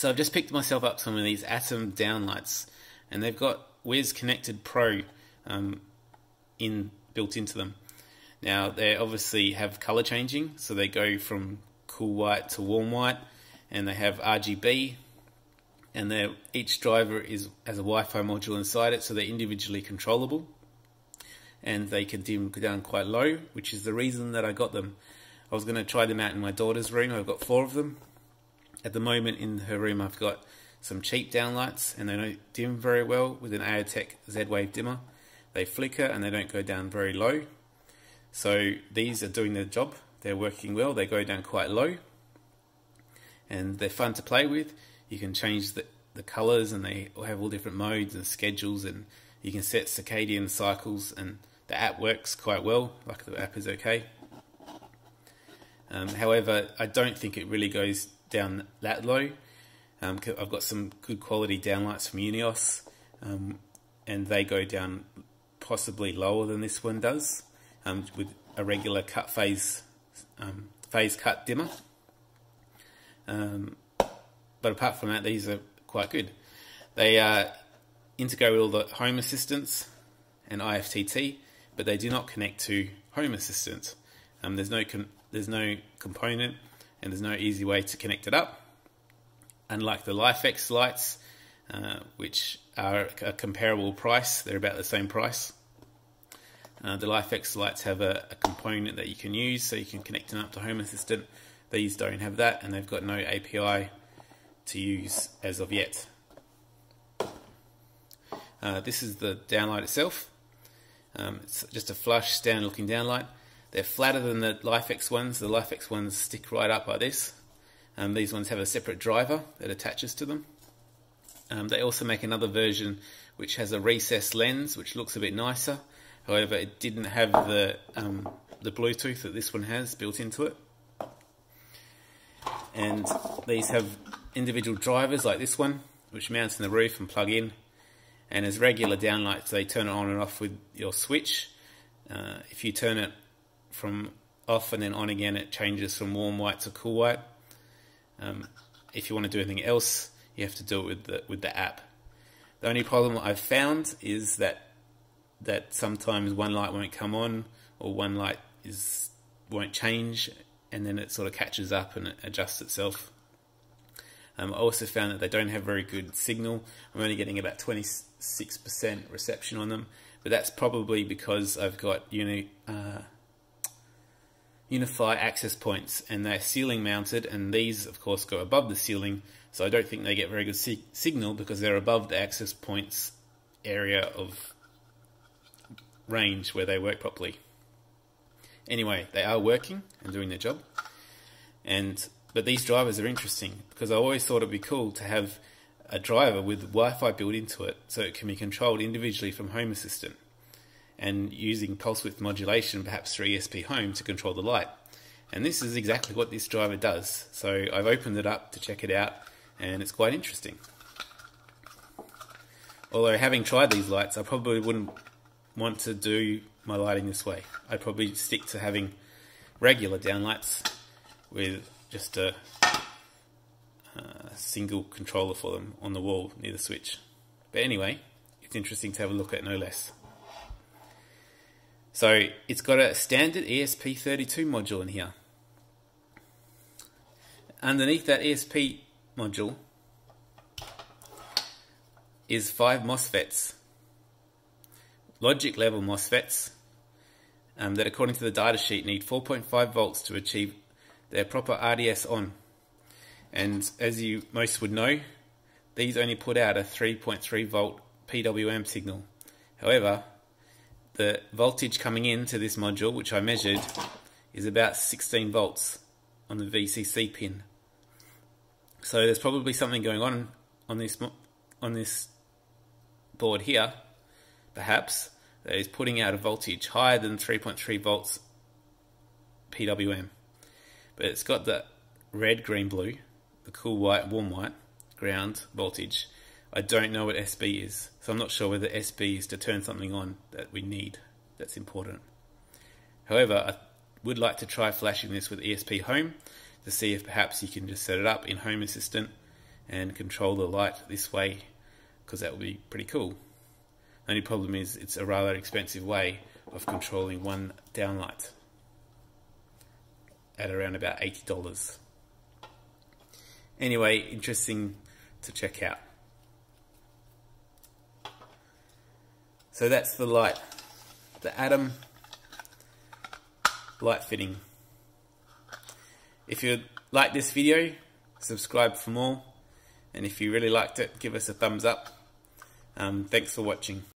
So I've just picked myself up some of these Atom downlights, and they've got Wiz Connected Pro um, in built into them. Now they obviously have color changing, so they go from cool white to warm white, and they have RGB, and each driver is has a Wi-Fi module inside it, so they're individually controllable, and they can dim down quite low, which is the reason that I got them. I was going to try them out in my daughter's room. I've got four of them, at the moment in her room I've got some cheap downlights and they don't dim very well with an Aeotec Z-Wave dimmer. They flicker and they don't go down very low. So these are doing their job. They're working well. They go down quite low and they're fun to play with. You can change the, the colors and they have all different modes and schedules and you can set circadian cycles and the app works quite well. Like the app is okay. Um, however, I don't think it really goes down that low. Um, I've got some good quality downlights from Unios, um, and they go down possibly lower than this one does, um, with a regular cut phase um, phase cut dimmer. Um, but apart from that, these are quite good. They uh, integrate with all the Home Assistants and IFTTT, but they do not connect to Home Assistant. Um, there's no there's no component and there's no easy way to connect it up. Unlike the LIFX lights, uh, which are a comparable price, they're about the same price. Uh, the LIFX lights have a, a, component that you can use so you can connect them up to Home Assistant. These don't have that and they've got no API to use as of yet. Uh, this is the downlight itself. Um, it's just a flush standard looking downlight. They're flatter than the LIFX ones. The LIFX ones stick right up like this. Um, these ones have a separate driver that attaches to them. Um, they also make another version which has a recessed lens, which looks a bit nicer. However, it didn't have the um, the Bluetooth that this one has built into it. And these have individual drivers like this one, which mounts in the roof and plug in. And as regular downlights, they turn it on and off with your switch. Uh, if you turn it from off and then on again, it changes from warm white to cool white. Um, if you want to do anything else, you have to do it with the with the app. The only problem I've found is that that sometimes one light won't come on or one light is won't change, and then it sort of catches up and it adjusts itself. Um, I also found that they don't have very good signal. I'm only getting about 26% reception on them, but that's probably because I've got uni, uh, UniFi access points and they're ceiling mounted and these of course go above the ceiling so I don't think they get very good si signal because they're above the access points area of range where they work properly. Anyway, they are working and doing their job. And but these drivers are interesting because I always thought it'd be cool to have a driver with Wi-Fi built into it so it can be controlled individually from Home Assistant and using pulse width modulation, perhaps through ESP Home, to control the light. And this is exactly what this driver does. So I've opened it up to check it out, and it's quite interesting. Although having tried these lights, I probably wouldn't want to do my lighting this way. I'd probably stick to having regular downlights with just a, a single controller for them on the wall near the switch. But anyway, it's interesting to have a look at no less. So it's got a standard ESP32 module in here. Underneath that ESP module is five MOSFETs, logic level MOSFETs, um, that according to the datasheet need 4.5 volts to achieve their proper RDS on. And as you most would know, these only put out a 3.3 volt PWM signal. However, the voltage coming into this module, which I measured, is about 16 volts on the VCC pin. So there's probably something going on on this on this board here, perhaps, that is putting out a voltage higher than 3.3 volts PWM. But it's got the red, green, blue, the cool white, warm white ground voltage, I don't know what SB is, so I'm not sure whether SB is to turn something on that we need that's important. However, I would like to try flashing this with ESP Home to see if perhaps you can just set it up in Home Assistant and control the light this way because that would be pretty cool. The Only problem is it's a rather expensive way of controlling one downlight at around about $80. Anyway, interesting to check out. So that's the light, the Atom light fitting. If you like this video, subscribe for more. And if you really liked it, give us a thumbs up. Um, thanks for watching.